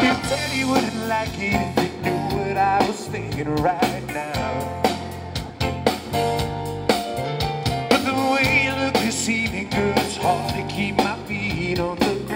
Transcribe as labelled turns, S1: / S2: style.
S1: You said you wouldn't like it if you knew what I was thinking right now. But the way you look this evening, girl, it's hard to keep my feet on the